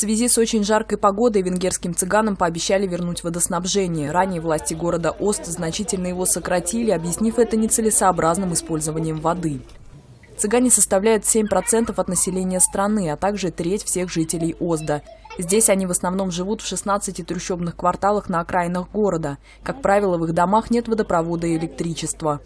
связи с очень жаркой погодой венгерским цыганам пообещали вернуть водоснабжение. Ранее власти города Ост значительно его сократили, объяснив это нецелесообразным использованием воды. Цыгане составляют 7% от населения страны, а также треть всех жителей Озда. Здесь они в основном живут в 16 трущобных кварталах на окраинах города. Как правило, в их домах нет водопровода и электричества.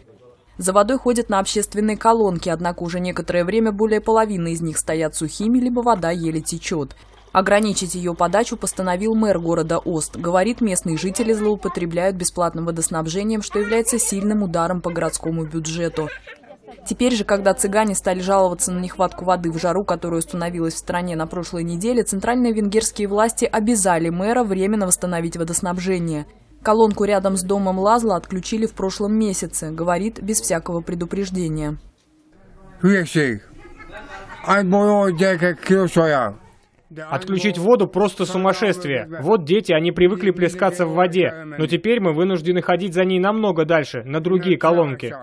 За водой ходят на общественные колонки, однако уже некоторое время более половины из них стоят сухими, либо вода еле течет. Ограничить ее подачу постановил мэр города Ост. Говорит, местные жители злоупотребляют бесплатным водоснабжением, что является сильным ударом по городскому бюджету. Теперь же, когда цыгане стали жаловаться на нехватку воды в жару, которая установилась в стране на прошлой неделе, центральные венгерские власти обязали мэра временно восстановить водоснабжение. Колонку рядом с домом Лазла отключили в прошлом месяце, говорит, без всякого предупреждения. Отключить воду просто сумасшествие. Вот дети, они привыкли плескаться в воде, но теперь мы вынуждены ходить за ней намного дальше, на другие колонки.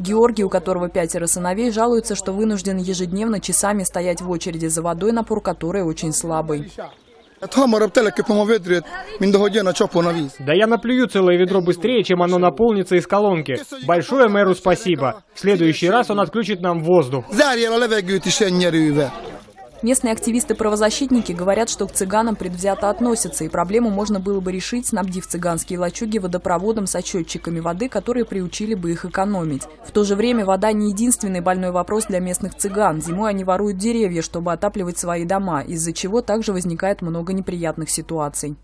Георгий, у которого пятеро сыновей, жалуется, что вынужден ежедневно часами стоять в очереди за водой, напор которой очень слабый. Да я наплюю целое ведро быстрее, чем оно наполнится из колонки. Большое мэру спасибо. В следующий раз он отключит нам воздух. Местные активисты-правозащитники говорят, что к цыганам предвзято относятся, и проблему можно было бы решить, снабдив цыганские лачуги водопроводом с отчетчиками воды, которые приучили бы их экономить. В то же время вода не единственный больной вопрос для местных цыган. Зимой они воруют деревья, чтобы отапливать свои дома, из-за чего также возникает много неприятных ситуаций.